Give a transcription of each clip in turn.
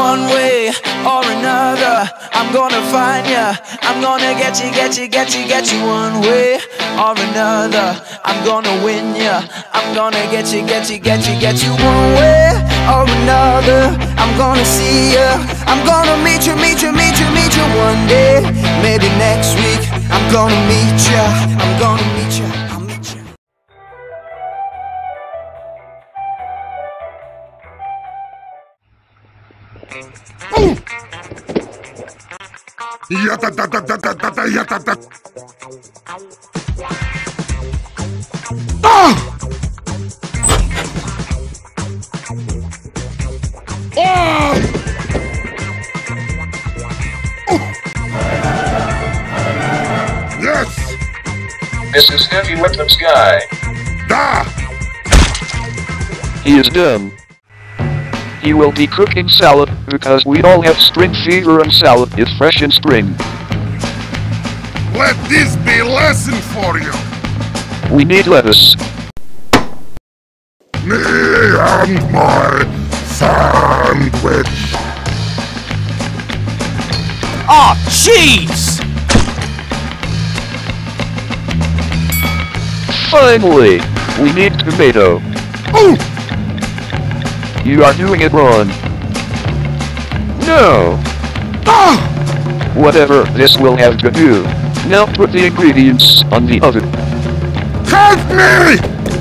one way or another. I'm gonna find ya. I'm gonna get you, get you, get you, get you one way or another. I'm gonna win ya. I'm gonna get you, get you, get you, get you one way or another. I'm gonna see ya. I'm gonna meet you, meet you, meet you, meet you one day. Maybe next week. I'm gonna meet ya. I'm gonna meet ya. Yes. This is Heavy Weapons Guy. Ah! He is done. He will be cooking salad because we all have spring fever and salad is fresh in spring. Let this be a lesson for you! We need lettuce. Me and my sandwich! Ah, Aw, jeez! Finally! We need tomato. Oh! You are doing it wrong. No! Ah! Whatever this will have to do. Now put the ingredients on the oven. Help me!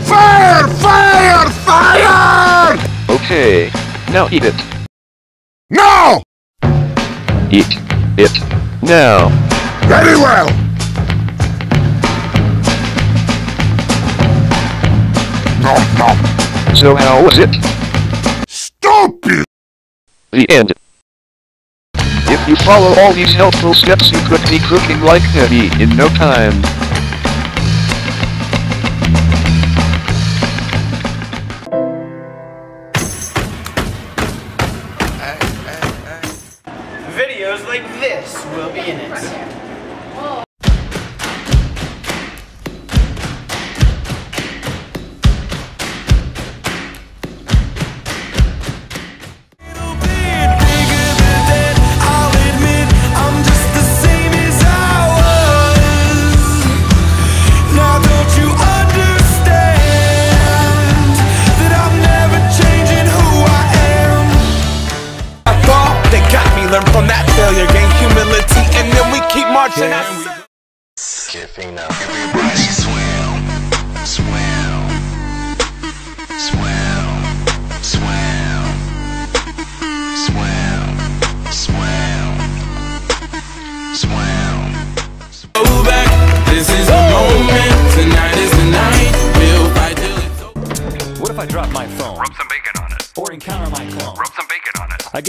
Fire! Fire! Fire! Okay. Now eat it. No! Eat it. Now. Very well! No, no. So how was it? Stupid! The end. If you follow all these helpful steps you could be cooking like Heavy in no time.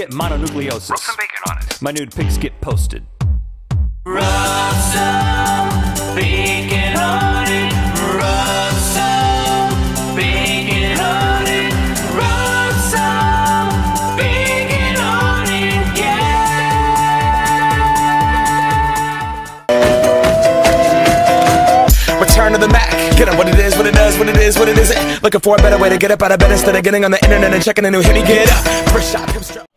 Get mononucleosis. Rub some bacon on it. My nude pics get posted. Return to the Mac. Get up what it is, what it does, what it is, what it isn't. Looking for a better way to get up out of bed instead of getting on the internet and checking a new hit. Me get up. First shot comes straight.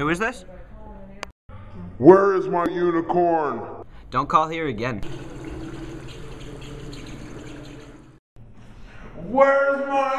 Who is this? Where is my unicorn? Don't call here again. Where's my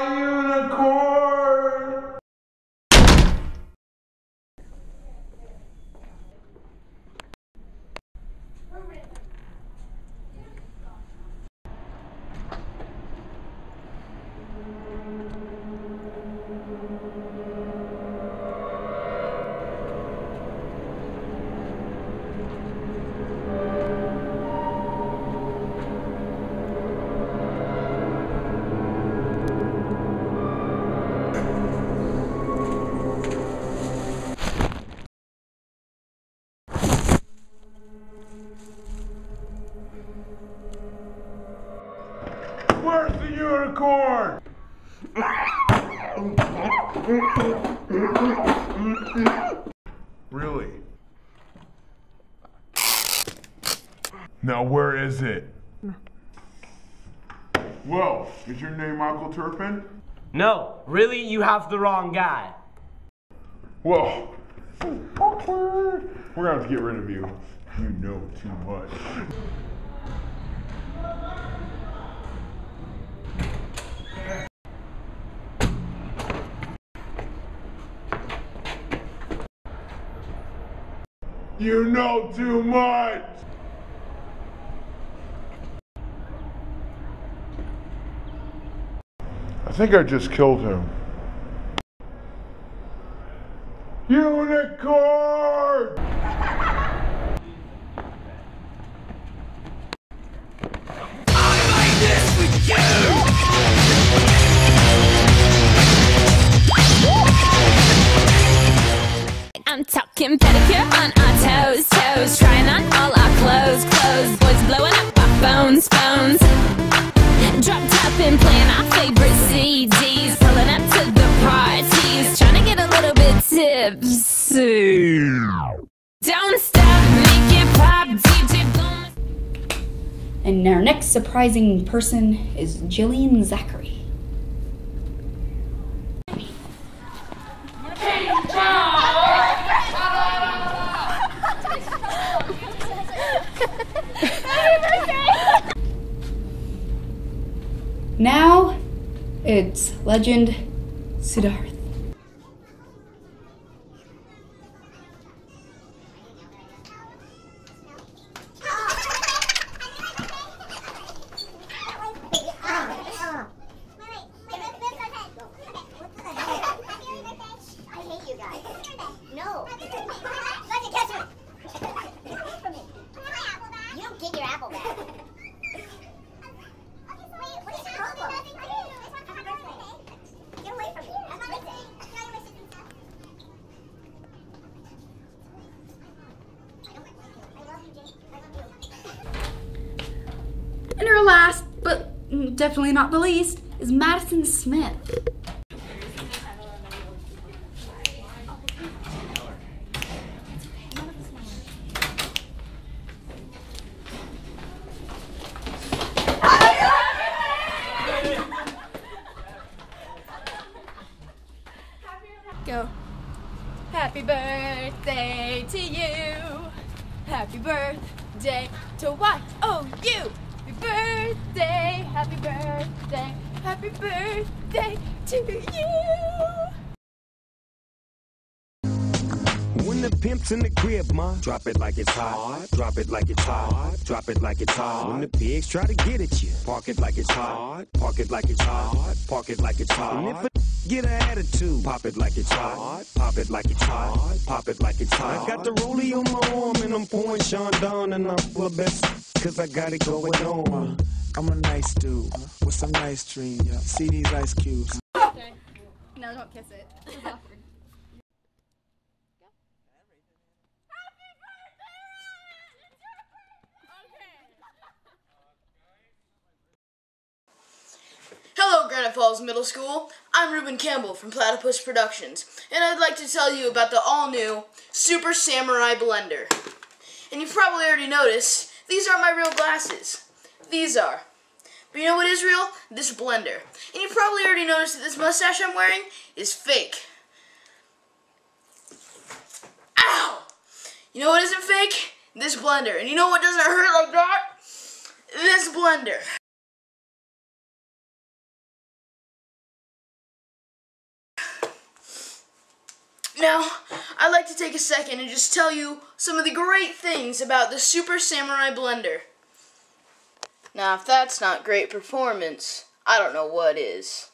Really? Now where is it? Well, is your name Michael Turpin? No, really, you have the wrong guy. Well, Awkward. We're gonna have to get rid of you. You know too much. You know too much! I think I just killed him. Unicorn! I'm pedicure on our toes, toes, trying on all our clothes, clothes. Boys blowing up our phones, phones. Drop top and playing our favorite CDs, pulling up to the parties, trying to get a little bit tipsy. Don't stop, make it pop, DJ blow And our next surprising person is Jillian Zachary. Now it's legend Siddharth. I hate you guys. No. Let me catch it. You don't get your apple back. Get away from me. That's my birthday. I love you, Jake. I love you. And our last, but definitely not the least, is Madison Smith. Pimp's in the crib, ma, drop it like it's hot. Drop it like it's hot. Drop it like it's hot. When the pigs try to get at you, park it like it's hot. Park it like it's hot. Park it like it's hot. And if a get an attitude, pop it like it's hot. Pop it like it's hot. Pop it like it's hot. I got the rollie on my arm and I'm pouring Sean down and I'm full of best cause I got it going on. I'm a nice dude with some nice dreams. See these ice cubes. Okay. No, don't kiss it. Hello, Granite Falls Middle School. I'm Ruben Campbell from Platypus Productions, and I'd like to tell you about the all-new Super Samurai Blender. And you've probably already noticed, these aren't my real glasses. These are. But you know what is real? This blender. And you probably already noticed that this mustache I'm wearing is fake. Ow! You know what isn't fake? This blender. And you know what doesn't hurt like that? This blender. Now, I'd like to take a second and just tell you some of the great things about the Super Samurai Blender. Now, if that's not great performance, I don't know what is.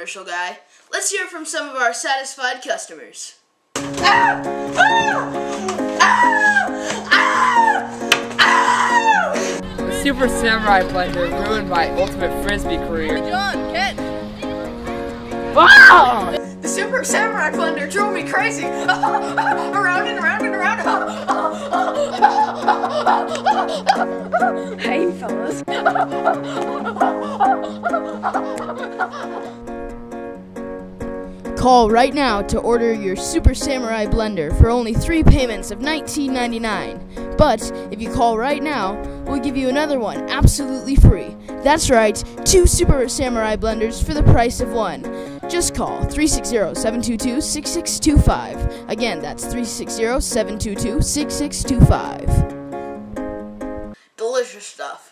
The infomercial guy. Let's hear from some of our satisfied customers. The Super Samurai Blender ruined my ultimate frisbee career. John, Ken. Wow! The Super Samurai Blender drove me crazy. around and around and around. Hey, fellas. Call right now to order your Super Samurai blender for only three payments of $19.99. But if you call right now, we'll give you another one absolutely free. That's right, two Super Samurai blenders for the price of one. Just call 360 722 6625. Again, that's 360 722 6625. Delicious stuff.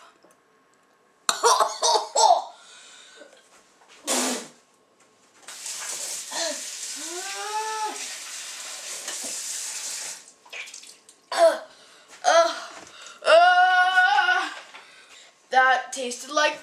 that tasted like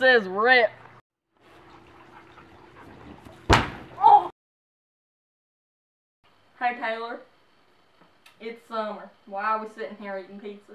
says rip. Oh. Hi Taylor. It's summer. Why are we sitting here eating pizza?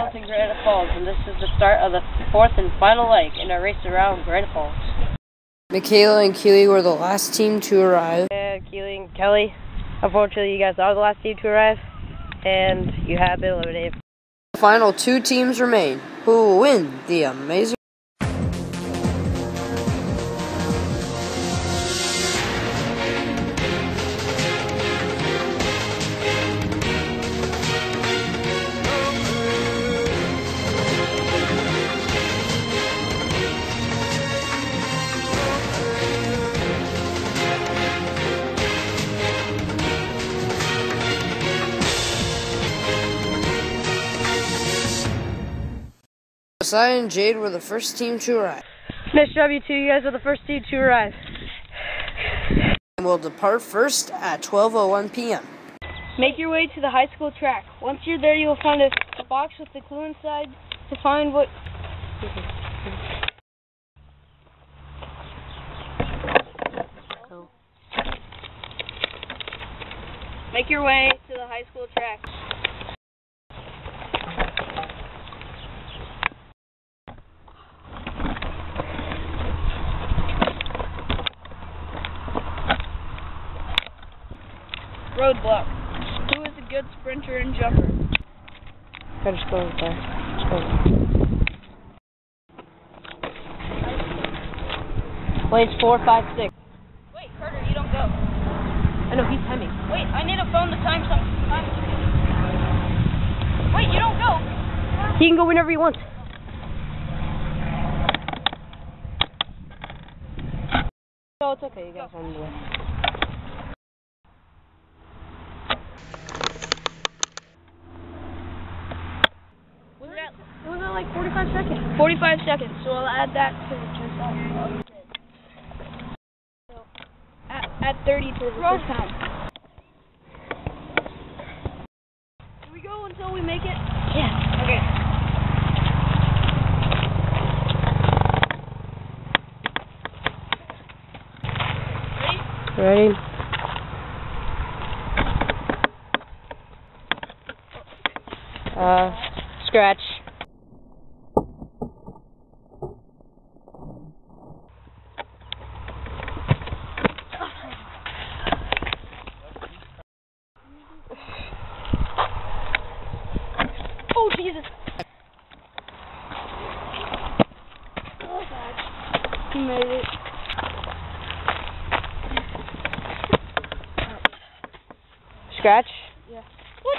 Baseball field in Granite Falls, and this is the start of the fourth and final leg in our race around Granite Falls. Michaela and Keely were the last team to arrive. Yeah, Keely and Kelly, unfortunately, you guys are the last team to arrive, and you have been eliminated. The final two teams remain. Who will win the amazing? Josiah and Jade were the first team to arrive. You two. You guys are the first team to arrive. And will depart first at 12:01 p.m. Make your way to the high school track. Once you're there, you'll find a, a box with the clue inside to find what. Make your way to the high school track. Roadblock. Who is a good sprinter and jumper? Gotta just go there. Just go over there. Wait, it's four, five, six. Wait, Carter, you don't go. I know he's timing. Wait, I need a phone to time some time. Wait, you don't go. He can go whenever he wants. Oh, it's okay. You guys away. Was that, was that like 45 seconds? 45 seconds, so I'll add that to the. So, at, at 30 to the first time. Do we go until we make it? Yeah. Okay. Ready? Uh, scratch. Oh, Jesus. Oh, God. He made it. Scratch. Yeah. What?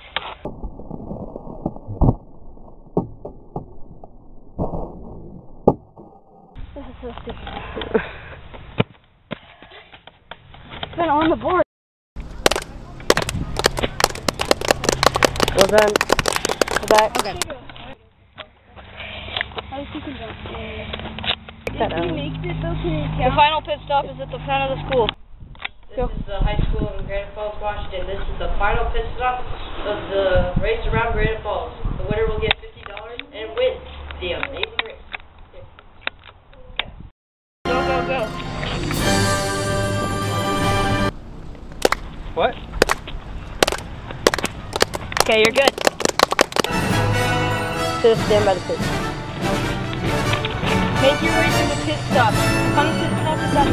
This is so stupid. It's been on the board. Well done. Go back. Okay. How does he can jump? Take that If he makes it though, can it count? The final pit stop is at the front of the school. This is the high school in Granite Falls, Washington. This is the final pit stop of the race around Granite Falls. The winner will get fifty dollars and win the What? Okay, you're good. So stand by the pit. Make your way to the pit stop. Come to the stop is that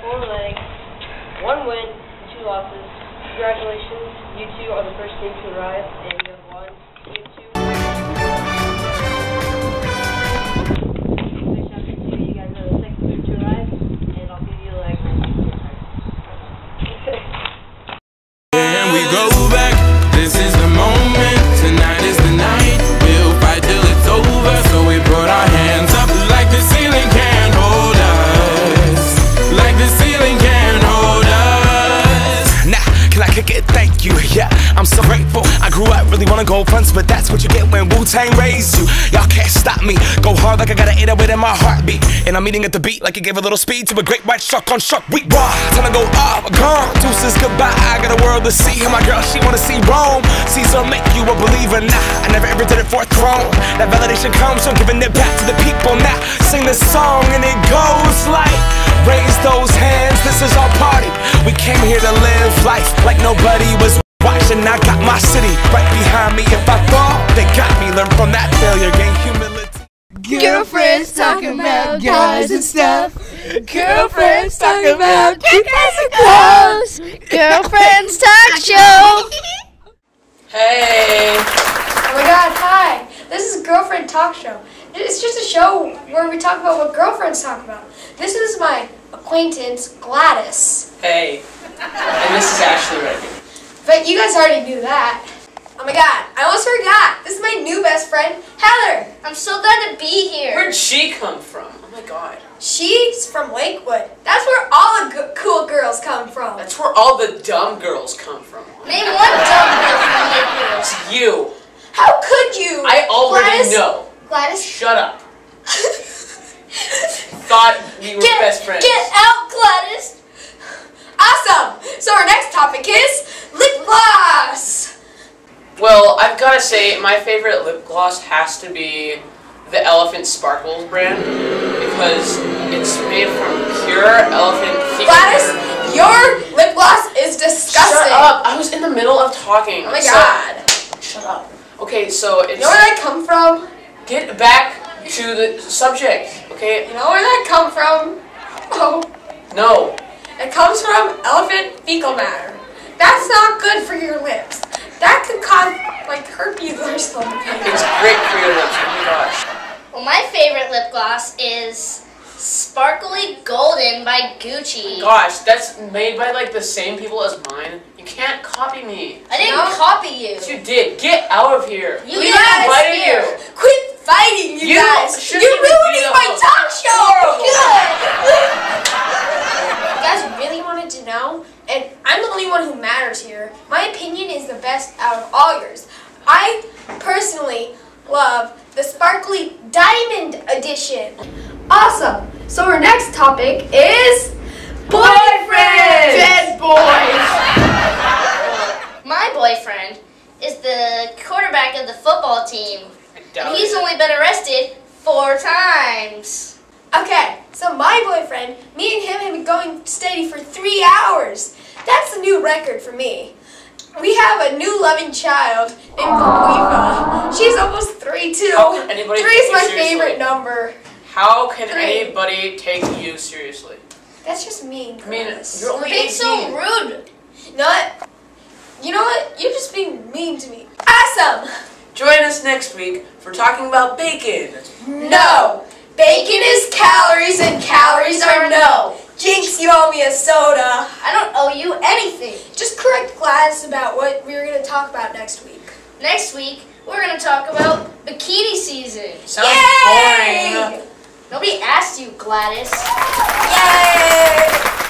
Four legs, one win, two losses. Congratulations, you two are the first team to arrive, get Wu Tang raised you. Y'all can't stop me. Go hard like I got an 808 in my heartbeat. And I'm eating at the beat like it gave a little speed to a great white shark on shark week. Raw, time to go off, gone. Deuces goodbye. I got a world to see. And my girl, she wanna see Rome. Caesar make you a believer. Nah, I never ever did it for a throne. That validation comes from giving it back to the people. Now sing this song and it goes like. Raise those hands, this is our party. We came here to live life like nobody was watching. I got my city right behind me. If I me. Learn from that failure, gain humility. Girlfriends talking about guys and stuff. Girlfriends talking about kickers and clothes. Girlfriends talk show. Hey! Oh my god, hi! This is Girlfriend Talk Show. It's just a show where we talk about what girlfriends talk about. This is my acquaintance, Gladys. Hey. And this is Ashley Reagan. But you guys already knew that. Oh my god, I almost forgot. This is my new best friend, Heather. I'm so glad to be here. Where'd she come from? Oh my god. She's from Lakewood. That's where all the g- cool girls come from. That's where all the dumb girls come from. Name one dumb girl from Lakewood. It's you. How could you? I already Gladys? know. Gladys? Shut up. Thought we were Get, best friends. Get out, Gladys! Awesome! So our next topic is lip gloss! Well, I've gotta say, my favorite lip gloss has to be the Elephant Sparkles brand because it's made from pure elephant fecal Gladys, hair. your lip gloss is disgusting! Shut up! I was in the middle of talking. Oh my So- god. Shut up. Okay, so it's. You know where I come from? Get back to the subject, okay? You know where that come from? Oh, No. it comes from elephant fecal matter. That's not good for your lips. That could cause like herpes or something. It's great for your lips. Oh my gosh. Well, my favorite lip gloss is Sparkly Golden by Gucci. Oh gosh, that's made by like the same people as mine. You can't copy me. I didn't No. copy you. Yes, you did. Get out of here. You we guys invited here. you. Quit fighting, you, You guys. You're ruining my host. talk show. Horrible. you guys really wanted to know, and I'm the only one who matters here. My opinion is the best out of all yours. I personally love the sparkly diamond edition. Awesome. So our next topic is boyfriends. Dead boys. My boyfriend is the quarterback of the football team. And he's only been arrested four times. Okay, so my boyfriend, me and him have been going steady for three hours. That's a new record for me. We have a new loving child named Khalifa. She's almost three too. How can anybody Three is my seriously? favorite number. How can Three. anybody take you seriously? That's just mean. I mean, you're only Being 18. so rude. Not. You know what? You're just being mean to me. Awesome. Join us next week for talking about bacon. No. Bacon is calories and calories are no. Jinx, you owe me a soda. I don't owe you anything. Just correct Gladys about what we were going to talk about next week. Next week, we're going to talk about bikini season. Sounds Yay! boring. Nobody asked you, Gladys. Yay!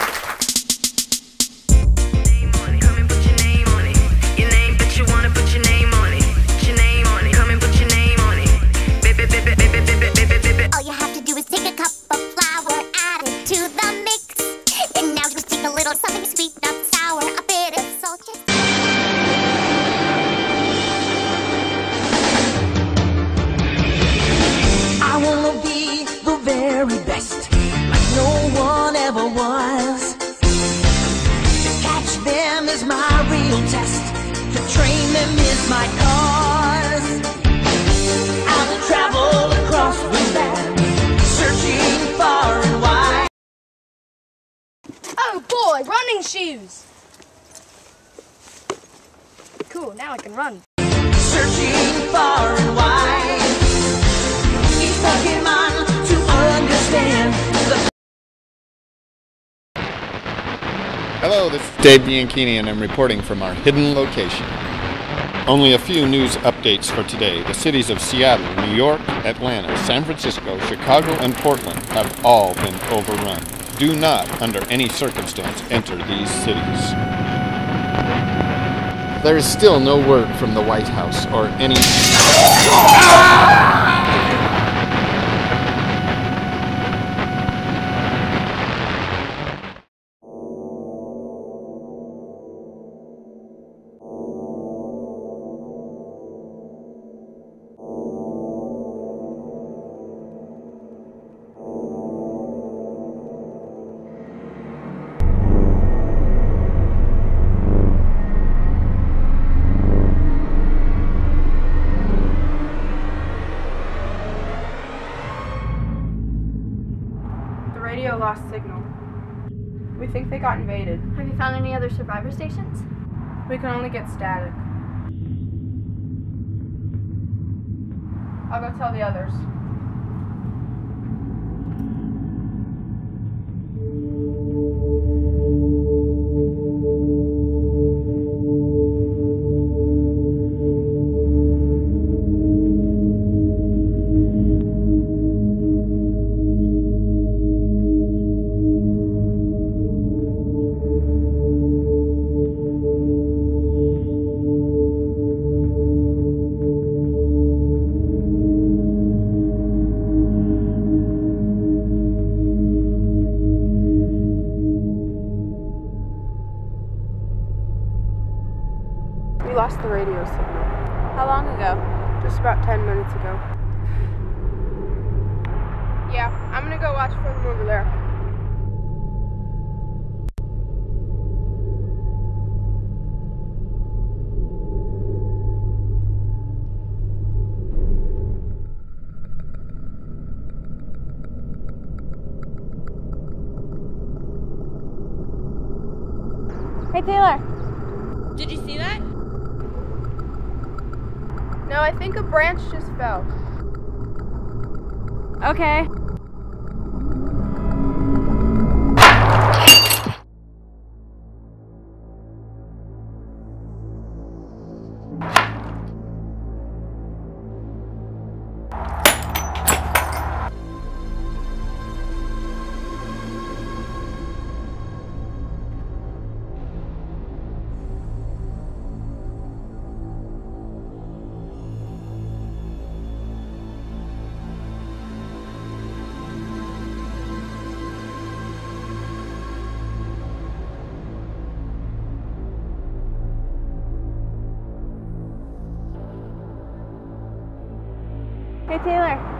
Hello, this is Dave Bianchini, and I'm reporting from our hidden location. Only a few news updates for today. The cities of Seattle, New York, Atlanta, San Francisco, Chicago, and Portland have all been overrun. Do not, under any circumstance, enter these cities. There is still no word from the White House or any. Signal. We think they got invaded. Have you found any other survivor stations? We can only get static. I'll go tell the others. Taylor. Did you see that? No, I think a branch just fell. Okay. Hey, Taylor.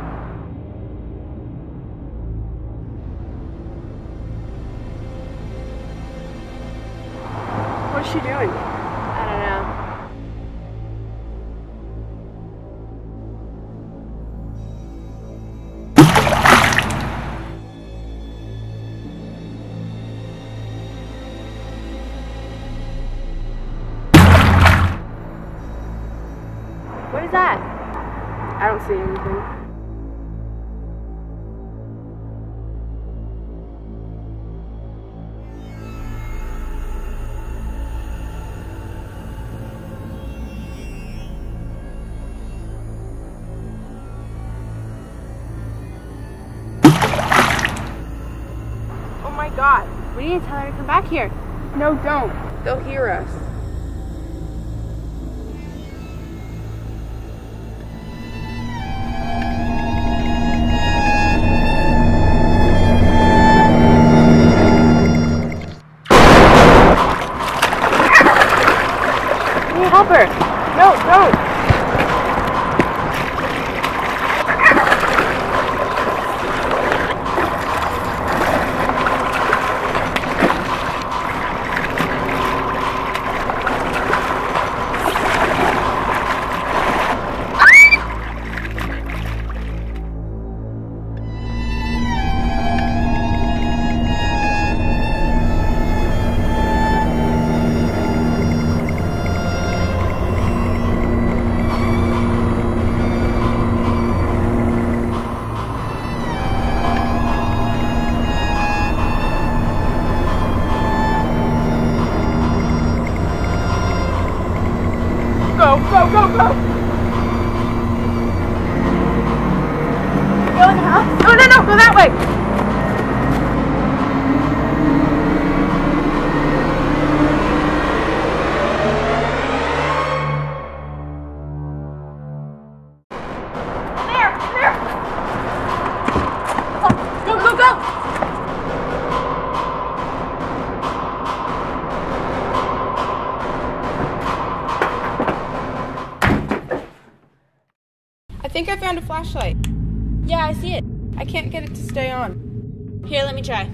Tell her to come back here. No, don't. They'll hear us. Go, go, go, go! In the house? No, no, no, go that way! Flashlight. Yeah, I see it. I can't get it to stay on. Here, let me try.